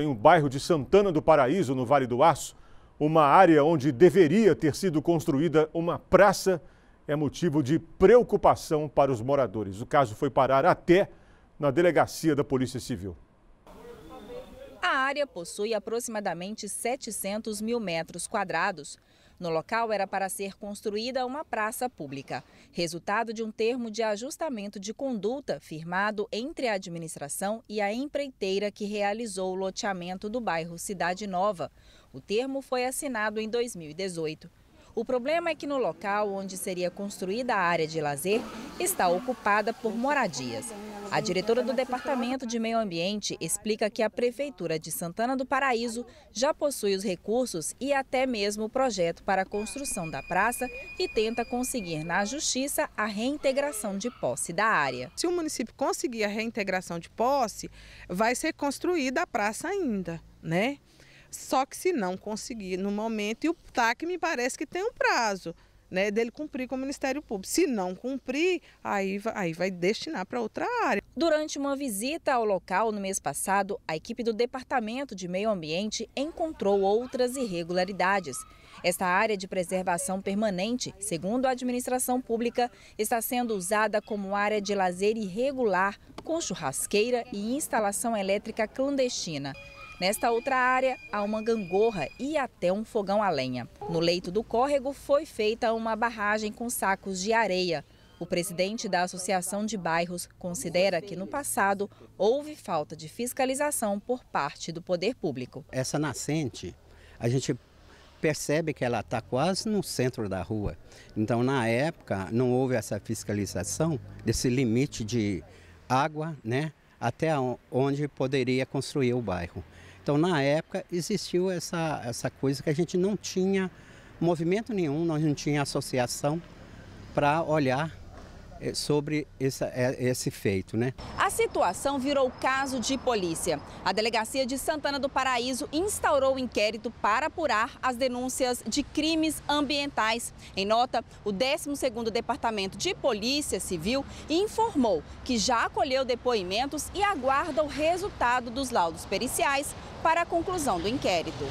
Em um bairro de Santana do Paraíso, no Vale do Aço, uma área onde deveria ter sido construída uma praça é motivo de preocupação para os moradores. O caso foi parar até na delegacia da Polícia Civil. A área possui aproximadamente 700 mil metros quadrados. No local era para ser construída uma praça pública, resultado de um termo de ajustamento de conduta firmado entre a administração e a empreiteira que realizou o loteamento do bairro Cidade Nova. O termo foi assinado em 2018. O problema é que no local onde seria construída a área de lazer está ocupada por moradias. A diretora do Departamento de Meio Ambiente explica que a Prefeitura de Santana do Paraíso já possui os recursos e até mesmo o projeto para a construção da praça e tenta conseguir na Justiça a reintegração de posse da área. Se o município conseguir a reintegração de posse, vai ser construída a praça ainda, né? Só que se não conseguir no momento, e o TAC me parece que tem um prazo. Né, dele cumprir com o Ministério Público. Se não cumprir, aí, aí vai destinar para outra área. Durante uma visita ao local no mês passado, a equipe do Departamento de Meio Ambiente encontrou outras irregularidades. Esta área de preservação permanente, segundo a administração pública, está sendo usada como área de lazer irregular, com churrasqueira e instalação elétrica clandestina. Nesta outra área, há uma gangorra e até um fogão a lenha. No leito do córrego foi feita uma barragem com sacos de areia. O presidente da Associação de Bairros considera que no passado houve falta de fiscalização por parte do poder público. Essa nascente, a gente percebe que ela está quase no centro da rua. Então, na época, não houve essa fiscalização desse limite de água, né, até onde poderia construir o bairro. Então, na época, existiu essa, essa coisa que a gente não tinha movimento nenhum, nós não tinha associação para olhar sobre esse, eh, esse feito, né? A situação virou caso de polícia. A delegacia de Santana do Paraíso instaurou o inquérito para apurar as denúncias de crimes ambientais. Em nota, o 12º Departamento de Polícia Civil informou que já acolheu depoimentos e aguarda o resultado dos laudos periciais para a conclusão do inquérito.